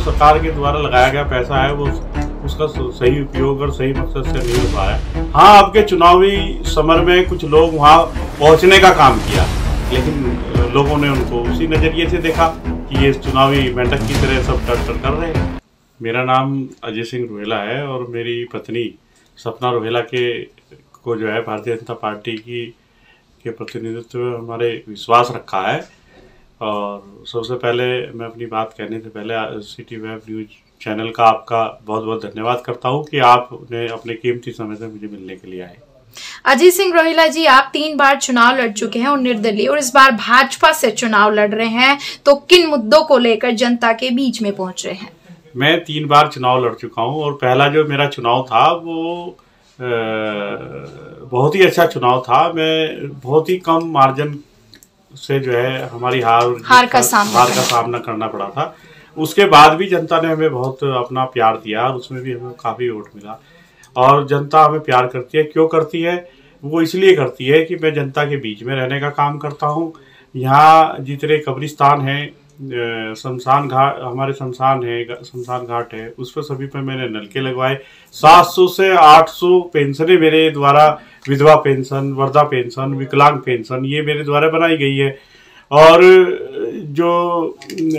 सरकार के द्वारा लगाया गया पैसा है, वो उसका सही उपयोग और सही मकसद से नहीं हो पाया। हाँ आपके चुनावी समर में कुछ लोग वहाँ पहुँचने का काम किया, लेकिन लोगों ने उनको उसी नज़रिए से देखा कि ये चुनावी मेंढक की तरह सब टर कर रहे हैं। मेरा नाम अजय सिंह रोहेला है और मेरी पत्नी सपना रोहेला के, को जो है, भारतीय जनता पार्टी की, के प्रतिनिधित्व में हमारे विश्वास रखा है। और सबसे पहले मैं अपनी बात कहने से पहले सिटी वेब न्यूज़ चैनल का आपका बहुत बहुत धन्यवाद करता हूँ कि आपने अपने कीमती समय से मुझे मिलने के लिए आए। अजय सिंह रोहिला जी आप तीन बार चुनाव लड़ चुके हैं और निर्दलीय और इस बार भाजपा से चुनाव लड़ रहे हैं तो किन मुद्दों को लेकर जनता के बीच में पहुँच रहे हैं? मैं तीन बार चुनाव लड़ चुका हूँ और पहला जो मेरा चुनाव था वो बहुत ही अच्छा चुनाव था। मैं बहुत ही कम मार्जिन से जो है हमारी हार हार का सामना हार का सामना करना पड़ा था। उसके बाद भी जनता ने हमें बहुत अपना प्यार दिया और उसमें भी हमें काफ़ी वोट मिला। और जनता हमें प्यार करती है। क्यों करती है? वो इसलिए करती है कि मैं जनता के बीच में रहने का काम करता हूँ। यहाँ जितने कब्रिस्तान हैं शमशान घाट हमारे शमशान है शमशान घाट है उस पर सभी पर मैंने नलके लगवाए। 700 से 800 पेंशनें मेरे द्वारा विधवा पेंशन, वर्धा पेंशन, विकलांग पेंशन, ये मेरे द्वारा बनाई गई है। और जो,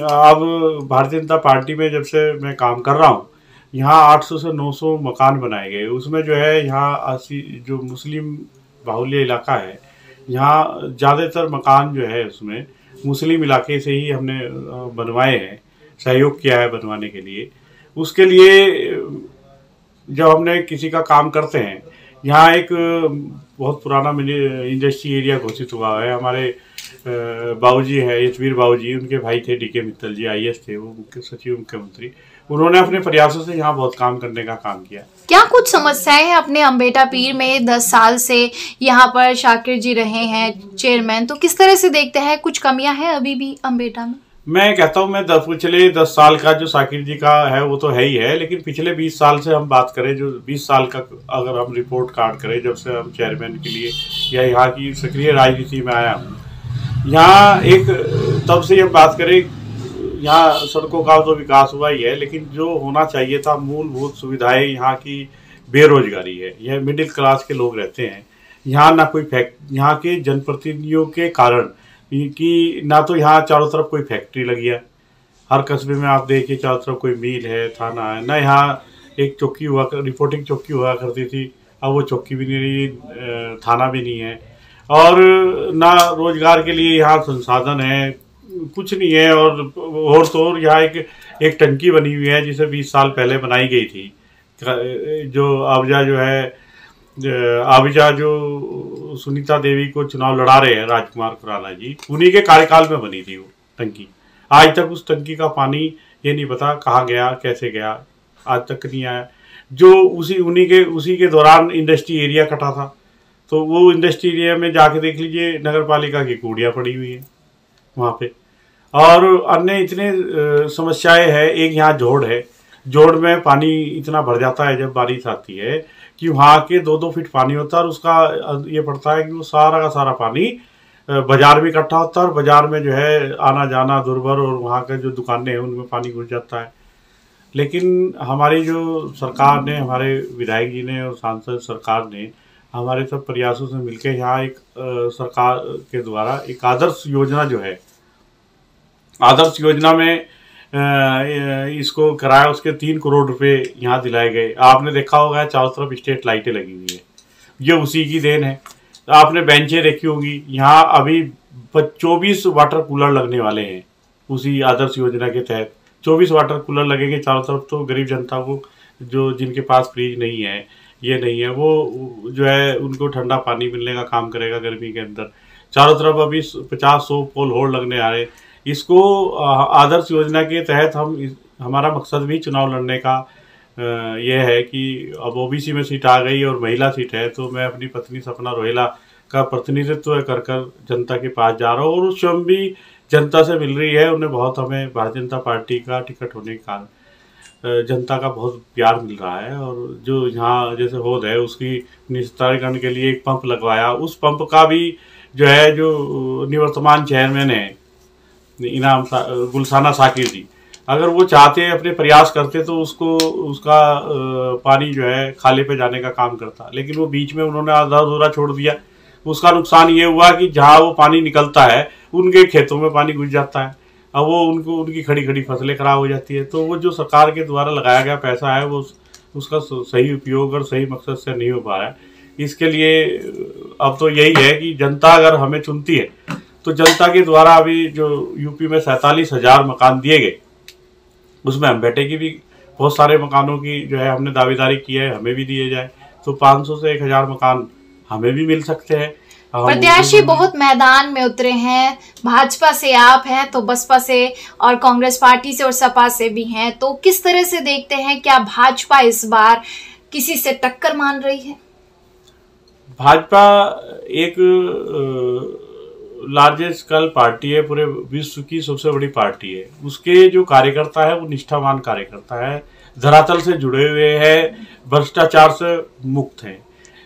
अब भारतीय जनता पार्टी में जब से मैं काम कर रहा हूँ, यहाँ 800 से 900 मकान बनाए गए। उसमें जो है, यहाँ अस्सी, जो मुस्लिम बाहुल्य इलाका है, यहाँ ज़्यादातर मकान जो है उसमें मुस्लिम इलाके से ही हमने बनवाए हैं, सहयोग किया है बनवाने के लिए। उसके लिए जब हमने किसी का काम करते हैं यहाँ एक बहुत पुराना इंडस्ट्री एरिया घोषित हुआ है। हमारे बाबूजी है यशवीर बाबूजी, उनके भाई थे डी के मित्तल जी, आई थे, वो मुख्य सचिव मुख्यमंत्री उन्होंने अपने प्रयासों से यहाँ बहुत काम करने का काम किया। क्या कुछ समस्याएँ हैं अपने अम्बेटा पीर में? दस साल से यहाँ पर शाकिर जी रहे हैं, चेयरमैन। तो किस तरह से देखते हैं? कुछ कमियाँ हैं अभी भी अम्बेटा में? मैं कहता हूँ, मैं दस, पिछले दस साल का जो साकिर जी का है, वो तो है ही है, लेकिन पिछले बीस साल से हम बात करें, जो बीस साल का अगर हम रिपोर्ट कार्ड करें, जब से हम चेयरमैन के लिए या यहाँ की सक्रिय राजनीति में आया हूँ। यहाँ एक, तब से हम बात करें, यहाँ सड़कों का तो विकास हुआ ही है, लेकिन जो होना चाहिए था, मूलभूत सुविधाएँ यहाँ की बेरोजगारी है। यह मिडिल क्लास के लोग रहते हैं। यहाँ ना कोई फैक्ट यहाँ के जनप्रतिनिधियों के कारण कि ना तो यहाँ चारों तरफ़ कोई फैक्ट्री लगी है। हर कस्बे में आप देखिए चारों तरफ़ कोई मील है, थाना है। ना यहाँ एक चौकी हुआ कर रिपोर्टिंग चौकी हुआ करती थी। अब वो चौकी भी नहीं रही थाना भी नहीं है। और ना रोज़गार के लिए यहाँ संसाधन है, कुछ नहीं है। और और तो और यहाँ एक एक टंकी बनी हुई है, जिसे बीस साल पहले बनाई गई थी। जो आबजा जो है आबिजा जो सुनीता देवी को चुनाव लड़ा रहे हैं, राजकुमार खुराना जी, उन्हीं के कार्यकाल में बनी थी वो टंकी। आज तक उस टंकी का पानी ये नहीं पता कहाँ गया, कैसे गया, आज तक नहीं आया। जो उसी, उन्हीं के, उसी के दौरान इंडस्ट्री एरिया कटा था। तो वो इंडस्ट्री एरिया में जाके देख लीजिए नगर पालिका की कूड़ियाँ पड़ी हुई है वहाँ पे। और अन्य इतने समस्याएँ हैं, एक यहाँ जोड़ है। जोड़ में पानी इतना भर जाता है जब बारिश आती है कि वहाँ के दो दो फीट पानी होता है और उसका ये पड़ता है कि वो सारा का सारा पानी बाज़ार में इकट्ठा होता है और बाज़ार में जो है आना जाना दुर्भर और वहाँ के जो दुकानें हैं उनमें पानी घुस जाता है। लेकिन हमारी जो सरकार ने हमारे विधायक जी ने और सांसद सरकार ने हमारे सब प्रयासों से मिलकर यहाँ एक आ, सरकार के द्वारा एक आदर्श योजना जो है आदर्श योजना में इसको कराया उसके तीन करोड़ रुपए यहाँ दिलाए गए। आपने देखा होगा, चारों तरफ़ स्टेट लाइटें लगी हुई है। ये उसी की देन है। तो आपने बेंचें देखी होंगी, यहाँ अभी चौबीस वाटर कूलर लगने वाले हैं, उसी आदर्श योजना के तहत। चौबीस वाटर कूलर लगेंगे चारों तरफ़ तो गरीब जनता को, जो जिनके पास फ्रिज नहीं है, ये नहीं है, वो जो है, उनको ठंडा पानी मिलने का काम करेगा गर्मी के अंदर। चारों तरफ़ अभी पचास सौ पोल होल्ड लगने आ रहे इसको आदर्श योजना के तहत हम हमारा मकसद भी चुनाव लड़ने का यह है कि अब ओबीसी में सीट आ गई और महिला सीट है तो मैं अपनी पत्नी सपना रोहेला का प्रतिनिधित्व कर कर जनता के पास जा रहा हूँ और उस स्वयं भी जनता से मिल रही है। उन्हें बहुत हमें भारतीय जनता पार्टी का टिकट होने के कारण जनता का बहुत प्यार मिल रहा है और जो यहाँ जैसे होद है, उसकी निस्तारीकरण के लिए एक पंप लगवाया। उस पंप का भी जो है, जो निवर्तमान चेयरमैन है इनाम गुलसाना साकिर जी। अगर वो चाहते अपने प्रयास करते तो उसको, उसका पानी जो है, खाले पे जाने का काम करता। लेकिन वो बीच में उन्होंने आधा अधूरा छोड़ दिया। उसका नुकसान ये हुआ कि जहाँ वो पानी निकलता है, उनके खेतों में पानी घुस जाता है। अब वो उनको, उनकी खड़ी खड़ी फ़सलें खराब हो जाती है। तो वो जो सरकार के द्वारा लगाया गया पैसा है, वो उसका सही उपयोग और सही मकसद से नहीं हो पा रहा है। इसके लिए अब तो यही है कि जनता अगर हमें चुनती है तो जनता के द्वारा अभी जो यूपी में सैतालीस हज़ार मकान दिए गए उसमें हम बेटे की भी बहुत सारे मकानों की जो है हमने दावेदारी की है हमें भी दिए जाए। तो 500 से 1000 मकान हमें भी मिल सकते हैं। प्रत्याशी बहुत मैदान में उतरे हैं भाजपा से आप हैं तो बसपा से और कांग्रेस पार्टी से और सपा से भी हैं। तो किस तरह से देखते हैं क्या भाजपा इस बार किसी से टक्कर मान रही है? भाजपा एक लार्जेस्ट कल पार्टी है, पूरे विश्व की सबसे बड़ी पार्टी है। उसके जो कार्यकर्ता है, वो निष्ठावान कार्यकर्ता है, धरातल से जुड़े हुए हैं, भ्रष्टाचार से मुक्त हैं।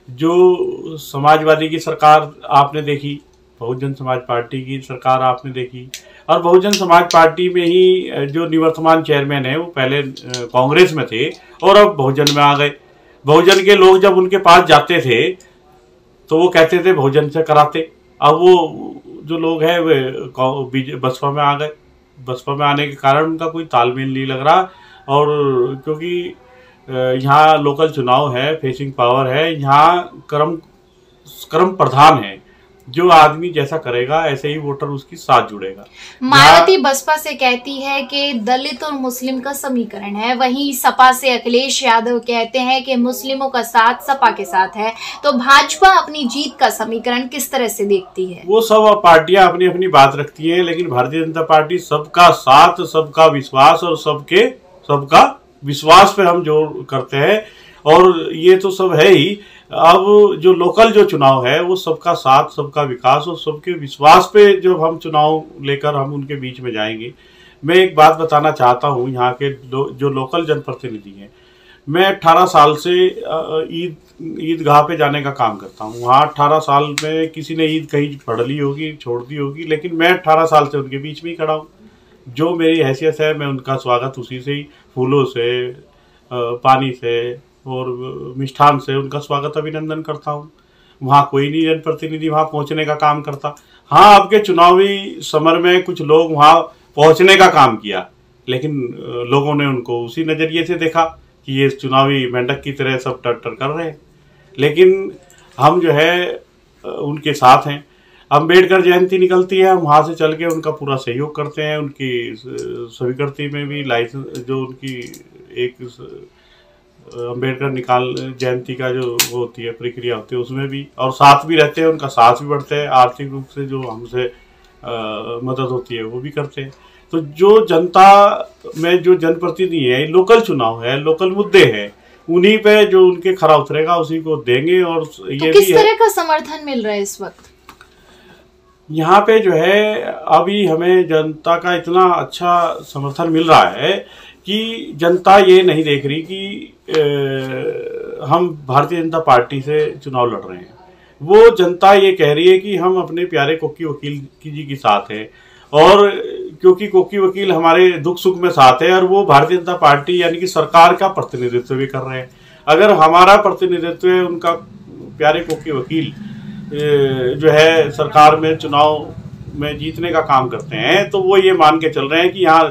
जो समाजवादी की सरकार आपने देखी, बहुजन समाज पार्टी की सरकार आपने देखी, और बहुजन समाज पार्टी में ही जो निवर्तमान चेयरमैन है, वो पहले कांग्रेस में थे, और अब बहुजन में आ गए। बहुजन के लोग जब उनके पास जाते थे तो वो कहते थे, बहुजन से कराते। अब वो जो लोग हैं वे बसपा में आ गए। बसपा में आने के कारण उनका कोई तालमेल नहीं लग रहा और क्योंकि यहाँ लोकल चुनाव है फेसिंग पावर है, यहाँ क्रम क्रम प्रधान है। जो आदमी जैसा करेगा ऐसे ही वोटर उसकी साथ जुड़ेगा। मायावती बसपा से कहती है कि दलित और मुस्लिम का समीकरण है। वहीं सपा से अखिलेश यादव कहते हैं कि मुस्लिमों का साथ सपा के साथ है। तो भाजपा अपनी जीत का समीकरण किस तरह से देखती है? वो सब पार्टियाँ अपनी अपनी बात रखती है लेकिन भारतीय जनता पार्टी सबका साथ सबका विश्वास और सबके सबका विश्वास पे हम ज़ोर करते हैं। और ये तो सब है ही। अब जो लोकल जो चुनाव है, वो सबका साथ, सबका विकास और सबके विश्वास पे जब हम चुनाव लेकर हम उनके बीच में जाएँगे। मैं एक बात बताना चाहता हूँ यहाँ के जो लोकल जनप्रतिनिधि हैं। मैं 18 साल से ईद, ईदगाह पे जाने का काम करता हूँ। वहाँ 18 साल में किसी ने ईद कहीं पढ़ ली होगी, छोड़ दी होगी, लेकिन मैं 18 साल से उनके बीच में ही खड़ा हूँ। जो मेरी हैसियत है, मैं उनका स्वागत उसी से ही फूलों से पानी से और मिष्ठान से उनका स्वागत अभिनंदन करता हूँ। वहाँ कोई नहीं जनप्रतिनिधि वहाँ पहुँचने का काम करता। हाँ आपके चुनावी समर में कुछ लोग वहाँ पहुँचने का काम किया, लेकिन लोगों ने उनको उसी नज़रिए से देखा कि ये चुनावी मेंढक की तरह सब टर टर कर रहे हैं। लेकिन हम जो है उनके साथ हैं। अंबेडकर जयंती निकलती है हम वहाँ से चल के उनका पूरा सहयोग करते हैं। उनकी स्वीकृति में भी लाइसेंस जो उनकी एक अंबेडकर निकाल जयंती का जो वो होती है प्रक्रिया होती है उसमें भी और साथ भी रहते हैं उनका साथ भी बढ़ते हैं आर्थिक रूप से जो हमसे मदद होती है वो भी करते हैं। तो जो जनता में जो जनप्रतिनिधि है लोकल चुनाव है लोकल मुद्दे हैं उन्हीं पे जो उनके खरा उतरेगा उसी को देंगे और ये तो किस भी तरह का समर्थन मिल रहा है इस वक्त? यहाँ पे जो है अभी हमें जनता का इतना अच्छा समर्थन मिल रहा है कि जनता ये नहीं देख रही कि ए, हम भारतीय जनता पार्टी से चुनाव लड़ रहे हैं। वो जनता ये कह रही है कि हम अपने प्यारे कोकी वकील की जी के साथ हैं और क्योंकि कोकी वकील हमारे दुख सुख में साथ है और वो भारतीय जनता पार्टी यानी कि सरकार का प्रतिनिधित्व भी कर रहे हैं। अगर हमारा प्रतिनिधित्व उनका प्यारे कोकी वकील जो है सरकार में चुनाव में जीतने का काम करते हैं तो वो ये मान के चल रहे हैं कि यहाँ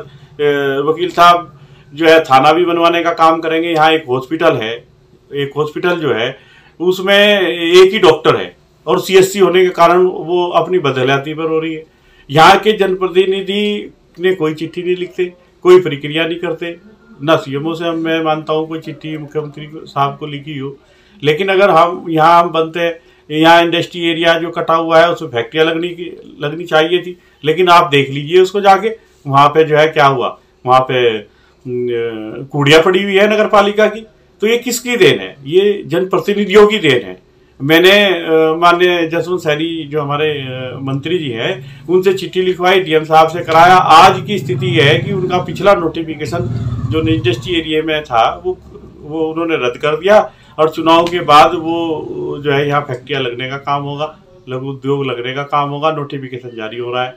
वकील साहब जो है थाना भी बनवाने का काम करेंगे। यहाँ एक हॉस्पिटल है। एक हॉस्पिटल जो है, उसमें एक ही डॉक्टर है और सीएससी होने के कारण वो अपनी बदलाती पर हो रही है। यहाँ के जनप्रतिनिधि ने कोई चिट्ठी नहीं लिखते, कोई प्रक्रिया नहीं करते। न सीएमओ से मैं मानता हूँ, कोई चिट्ठी मुख्यमंत्री साहब को लिखी हो। लेकिन अगर हम यहाँ हम बनते हैं यहाँ इंडस्ट्री एरिया जो कटा हुआ है, उसमें फैक्ट्रियाँ लगनी की लगनी चाहिए थी। लेकिन आप देख लीजिए उसको जाके। वहाँ पे जो है क्या हुआ? वहाँ पे कूड़िया पड़ी हुई है नगर पालिका की तो ये किसकी देन है? ये जनप्रतिनिधियों की देन है। मैंने मान्य जसवंत सैनी जो हमारे मंत्री जी हैं, उनसे चिट्ठी लिखवाई, डीएम साहब से कराया। आज की स्थिति यह है कि उनका पिछला नोटिफिकेशन जो इंडस्ट्री एरिया में था, वो वो उन्होंने रद्द कर दिया और चुनाव के बाद वो, जो है, यहाँ फैक्ट्रियाँ लगने का काम होगा, लघु उद्योग लगने का काम होगा नोटिफिकेशन जारी हो रहा है।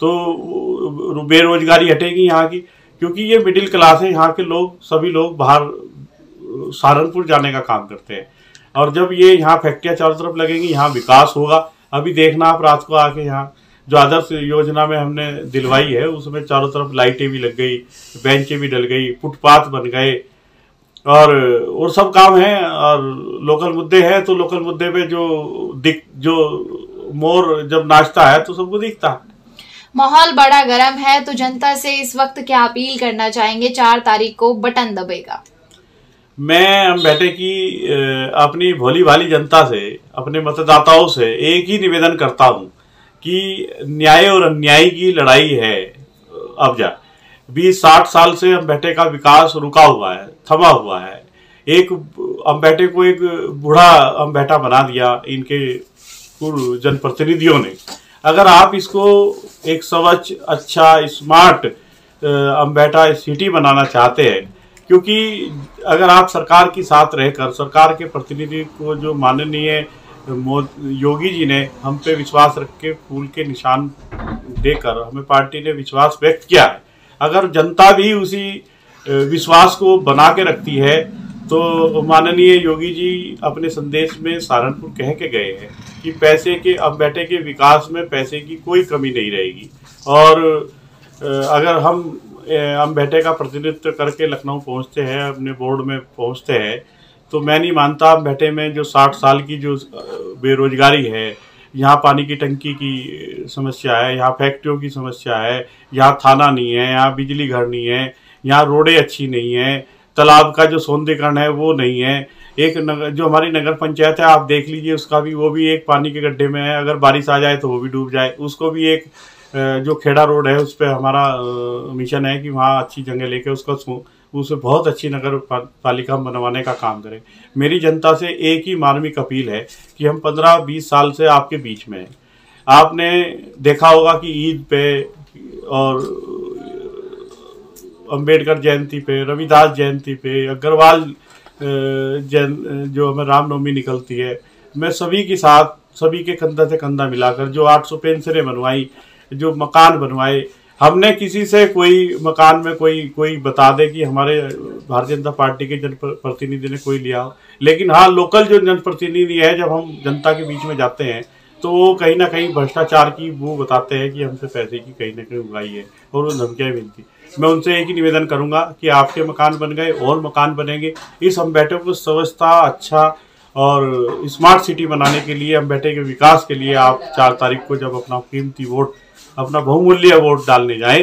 तो बेरोजगारी हटेगी यहाँ की। क्योंकि ये मिडिल क्लास है, यहाँ के लोग, सभी लोग बाहर, सहारनपुर जाने का काम करते हैं। और जब ये यहाँ फैक्ट्रियाँ चारों तरफ़ लगेंगी, यहाँ विकास होगा। अभी देखना आप रात को आके यहाँ, जो आदर्श योजना में हमने दिलवाई है, उसमें चारों तरफ़ लाइटें भी लग गई, बेंचें भी डल गई, फुटपाथ बन गए। और और सब काम है, और लोकल मुद्दे हैं तो लोकल मुद्दे पे जो दिख, जो मोर जब नाचता है तो सबको दिखता है। माहौल बड़ा गर्म है तो जनता से इस वक्त क्या अपील करना चाहेंगे? चार तारीख को बटन दबेगा। मैं, हम बैठे की अपनी भोली भाली जनता से, अपने मतदाताओं से एक ही निवेदन करता हूँ कि न्याय और अन्याय की लड़ाई है। अब जा, बीस साठ साल से हम बैठे का विकास रुका हुआ है, थमा हुआ है। एक, हम बैठे को एक बूढ़ा बैठा बना दिया इनके जनप्रतिनिधियों ने। अगर आप इसको एक स्वच्छ अच्छा स्मार्ट अम्बेटा सिटी बनाना चाहते हैं, क्योंकि अगर आप सरकार के साथ रहकर, सरकार के प्रतिनिधि को जो माननीय योगी जी ने हम पे विश्वास रख के फूल के निशान देकर हमें पार्टी ने विश्वास व्यक्त किया है। अगर जनता भी उसी विश्वास को बना के रखती है तो माननीय योगी जी अपने संदेश में सहारनपुर कह के गए हैं कि पैसे के, अब बैठे के विकास में पैसे की कोई कमी नहीं रहेगी। और अगर हम हम बैठे का प्रतिनिधित्व करके लखनऊ पहुँचते हैं, अपने बोर्ड में पहुँचते हैं तो मैं नहीं मानता हम बैठे में जो साठ साल की जो बेरोजगारी है, यहाँ पानी की टंकी की समस्या है, यहाँ फैक्ट्रियों की समस्या है, यहाँ थाना नहीं है, यहाँ बिजली घर नहीं है, यहाँ रोडें अच्छी नहीं है तालाब का जो सौंदर्यकरण है, वो नहीं है। एक नगर, जो हमारी नगर पंचायत है, आप देख लीजिए, उसका भी, वो भी एक पानी के गड्ढे में है। अगर बारिश आ जाए तो वो भी डूब जाए। उसको भी एक जो खेड़ा रोड है, उस पर हमारा मिशन है कि वहाँ अच्छी जगह लेके उसको उसे बहुत अच्छी नगर पालिका बनवाने का काम करें। मेरी जनता से एक ही मार्मिक अपील है कि हम पंद्रह बीस साल से आपके बीच में हैं। आपने देखा होगा कि ईद पे और अंबेडकर जयंती पे, रविदास जयंती पे, अग्रवाल जैन जो हमें रामनवमी निकलती है, मैं सभी के साथ, सभी के कंधा से कंधा मिलाकर जो 800 पेंशनें बनवाई, जो मकान बनवाए, हमने किसी से कोई मकान में कोई कोई बता दे कि हमारे भारतीय जनता पार्टी के जन प्रतिनिधि ने कोई लिया हो। लेकिन हाँ लोकल जो जनप्रतिनिधि है, जब हम जनता के बीच में जाते हैं तो कहीं ना कहीं भ्रष्टाचार की वो बताते हैं कि हमसे पैसे की कहीं ना कहीं उगाई है और वो धमकियाँ मिलती मैं उनसे एक ही निवेदन करूँगा कि आपके मकान बन गए और मकान बनेंगे। इस हम बैठे को व्यवस्था अच्छा और स्मार्ट सिटी बनाने के लिए, हम बैठे के विकास के लिए आप चार तारीख को जब अपना कीमती वोट, अपना बहुमूल्य वोट डालने जाए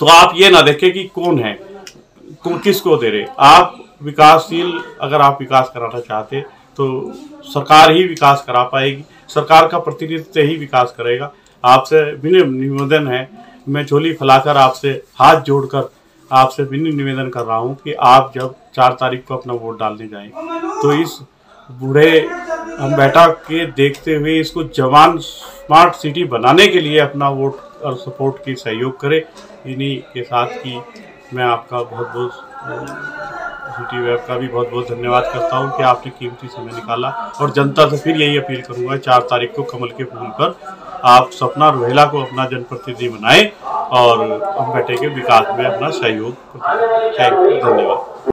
तो आप ये ना देखें कि कौन है, कौन किसको दे रहे। आप विकासशील, अगर आप विकास कराना चाहते तो सरकार ही विकास करा पाएगी। सरकार का प्रतिनिधित्व ही विकास करेगा। आपसे विनम्र निवेदन है, मैं झोली फैलाकर आपसे हाथ जोड़कर आपसे विनम्र निवेदन कर रहा हूँ कि आप जब चार तारीख को अपना वोट डालने जाएँ तो इस बूढ़े बैठा के देखते हुए इसको जवान स्मार्ट सिटी बनाने के लिए अपना वोट और सपोर्ट की सहयोग करें। इन्हीं के साथ की मैं आपका बहुत बहुत सिटी वेब का भी बहुत बहुत धन्यवाद करता हूँ कि आपने कीमती समय निकाला और जनता से फिर यही अपील करूँगा चार तारीख को कमल के फूल पर आप सपना रोहिला को अपना जनप्रतिनिधि बनाएँ और हम बैठे के विकास में अपना सहयोग। थैंक यू, धन्यवाद।